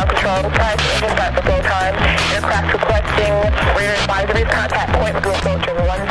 ground control. Tries to dispatch the full time. Aircraft requesting rear advisories. Contact point with approach of one.